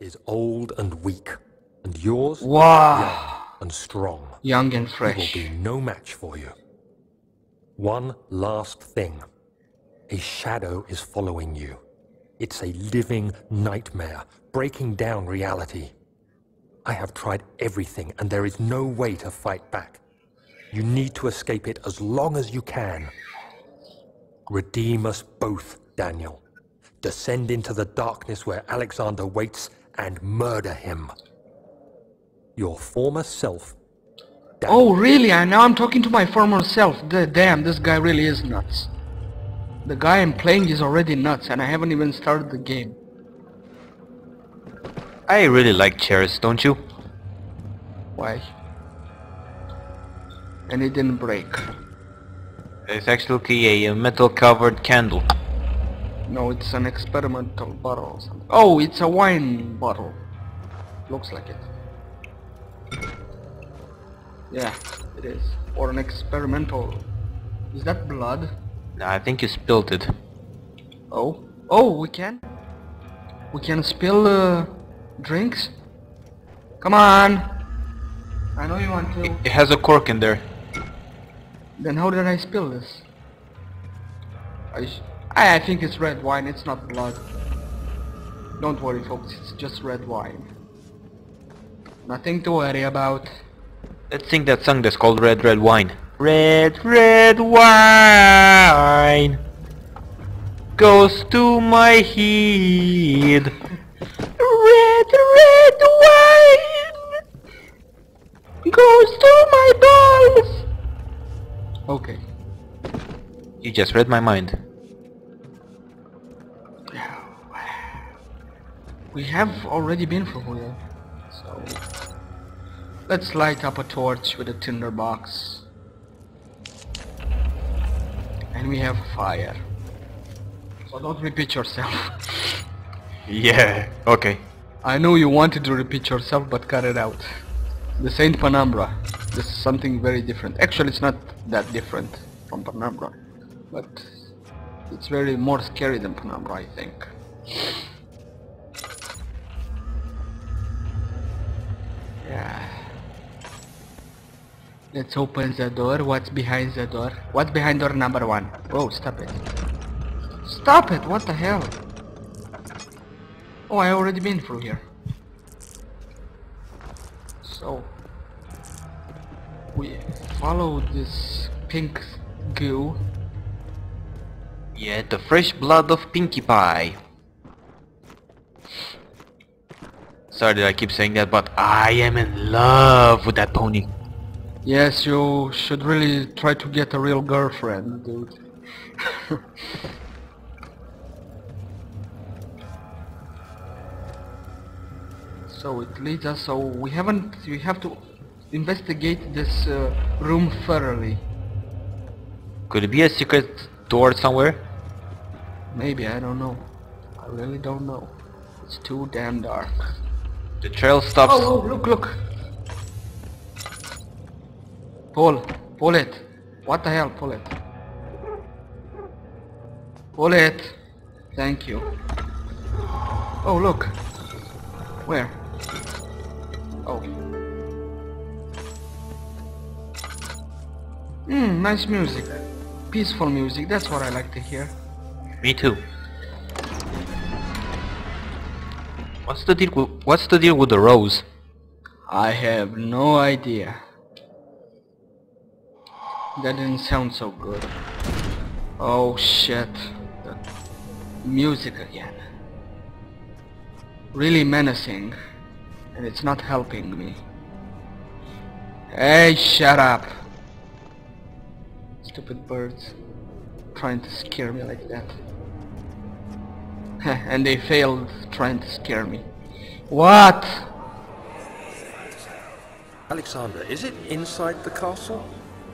is old and weak, and yours Wow. and strong. Young and He will be no match for you. One last thing. A shadow is following you. It's a living nightmare, breaking down reality. I have tried everything, and there is no way to fight back. You need to escape it as long as you can. Redeem us both, Daniel. Descend into the darkness where Alexander waits and murder him. Your former self. Daniel. Oh, really? I now I'm talking to my former self. Da- Damn, this guy really is nuts. The guy I'm playing is already nuts, and I haven't even started the game. I really like chairs, don't you? Why? And it didn't break. It's actually a metal covered candle. No, it's an experimental bottle. or something. Oh, it's a wine bottle. Looks like it. Yeah, it is. Or an experimental. Is that blood? I think you spilled it. Oh. Oh, we can? We can spill uh, drinks? Come on! I know you want to. It has a cork in there. Then how did I spill this? I, I, I think it's red wine, it's not blood. Don't worry folks, it's just red wine. Nothing to worry about. Let's sing that song that's called Red Red Wine. Red Red Wine goes to my head. Red Red Wine goes to my balls. Okay. You just read my mind. We have already been through here, so... Let's light up a torch with a tinder box. And we have fire. So don't repeat yourself. Yeah. Okay. I know you wanted to repeat yourself, but cut it out. The Saint Penumbra. This is something very different. Actually, it's not that different from Penumbra, but it's very more scary than Penumbra, I think. Let's open the door. What's behind the door? What's behind door number one? Oh, stop it. Stop it! What the hell? Oh, I already been through here. So we follow this pink goo. Yeah, the fresh blood of Pinkie Pie. Sorry that I keep saying that, but I am in love with that pony. Yes, you should really try to get a real girlfriend, dude. so it leads us. So we haven't. We have to investigate this uh, room thoroughly. Could it be a secret door somewhere? Maybe I don't know. I really don't know. It's too damn dark. The trail stops. Oh, oh, look, look. Pull, pull it. What the hell, pull it. Pull it. Thank you. Oh, look. Where? Oh. Hmm, nice music. Peaceful music, that's what I like to hear. Me too. What's the deal? With, what's the deal with the rose? I have no idea. That didn't sound so good. Oh shit. The music again. Really menacing. And it's not helping me. Hey, shut up. Stupid birds. Trying to scare me like that. and they failed trying to scare me. What? Alexander, is it inside the castle?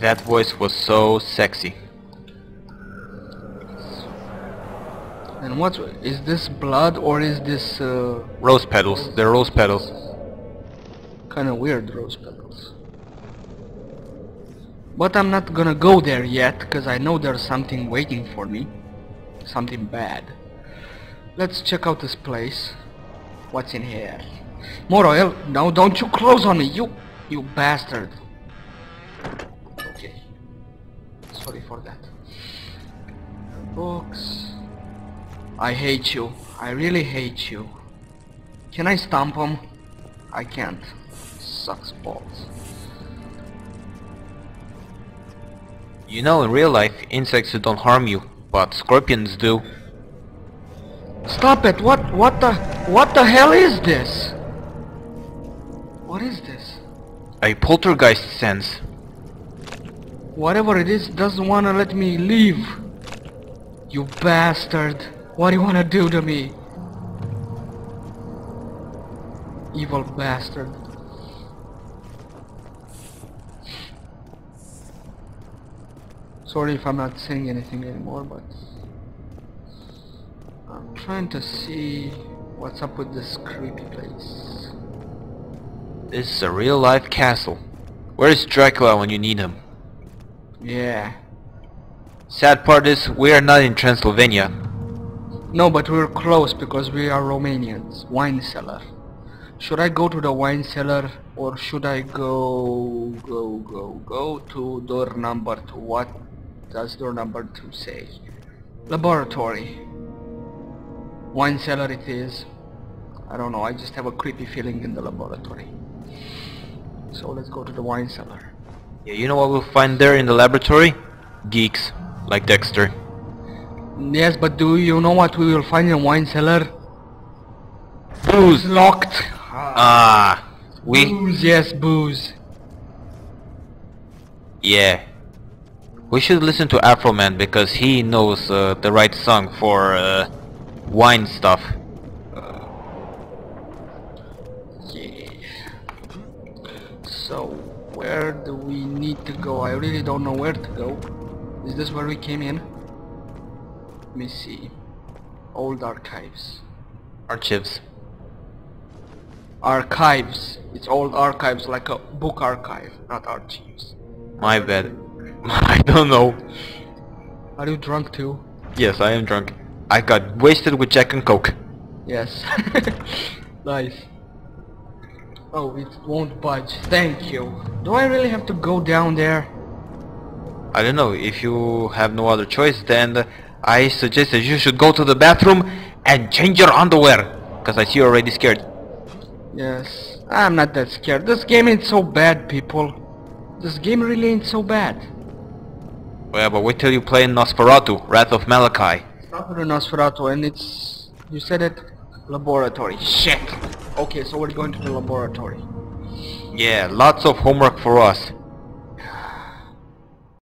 That voice was so sexy. And what is this blood or is this uh, Rose petals. They're rose petals. kind of weird rose petals? But I'm not gonna go there yet because I know there's something waiting for me. Something bad. Let's check out this place. What's in here? More oil? No, don't you close on me, you you bastard. Books. I hate you. I really hate you. Can I stomp him? I can't. Sucks balls. You know, in real life, insects don't harm you, but scorpions do. Stop it! What what the what the hell is this? What is this? A poltergeist sense. Whatever it is doesn't wanna let me leave. You bastard. What do you wanna do to me? Evil bastard. Sorry if I'm not saying anything anymore, but I'm trying to see what's up with this creepy place. This is a real life castle. Where is Dracula when you need him? Yeah. Sad part is, we are not in Transylvania. No, but we're close because we are Romanians. Wine cellar. Should I go to the wine cellar or should I go, go, go, go to door number two? What does door number two say? Laboratory. Wine cellar it is. I don't know, I just have a creepy feeling in the laboratory. So let's go to the wine cellar. Yeah, you know what we'll find there in the laboratory? Geeks, like Dexter. Yes, but do you know what we will find in wine cellar? Booze! Locked. Ah, we... Booze, yes, booze. Yeah. We should listen to Afroman because he knows uh, the right song for uh, wine stuff. Yeah. So, where do we need to go? I really don't know where to go. Is this where we came in? Let me see. Old archives. Archives. Archives. It's old archives, like a book archive, not archives. My bad. I don't know. Are you drunk too? Yes, I am drunk. I got wasted with Jack and Coke. Yes. nice. Oh, it won't budge. Thank you. Do I really have to go down there? I don't know, if you have no other choice then I suggest that you should go to the bathroom and change your underwear. Cause I see you're already scared. Yes. I'm not that scared. This game ain't so bad, people. This game really ain't so bad. Well, but wait till you play Nosferatu, Wrath of Malachi. With Nosferatu and it's... You said it? Laboratory. Shit! Okay, so we're going to the laboratory. Yeah, lots of homework for us.